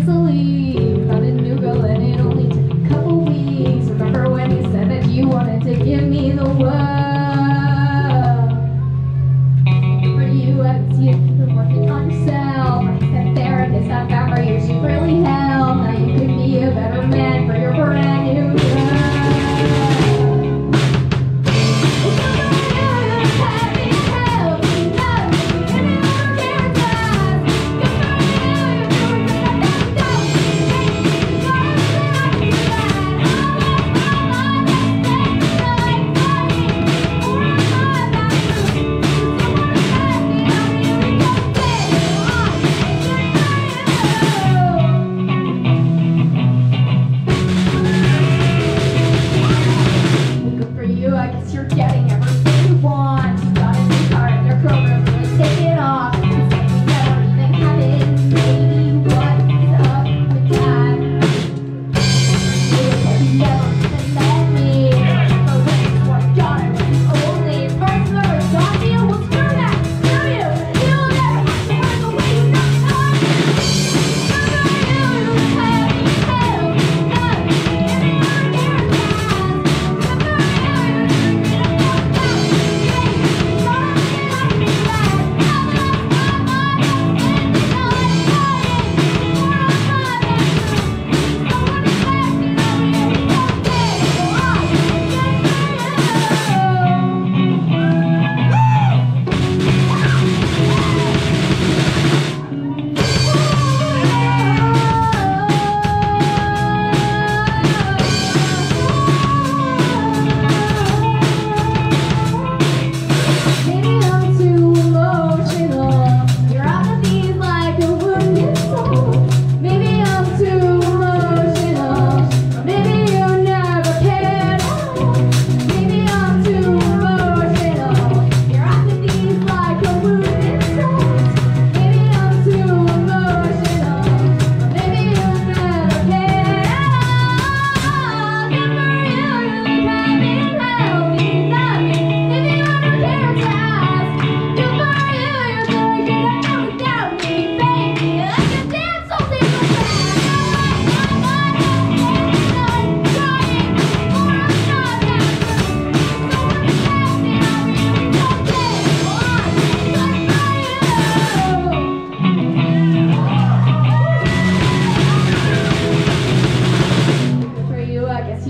easily found a new girl and it only took a couple weeks. Remember when you said that you wanted to give me the world? For you had you've been working on yourself. I said therapist I found for years you really helped.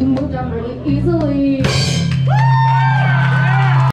you move them really easily.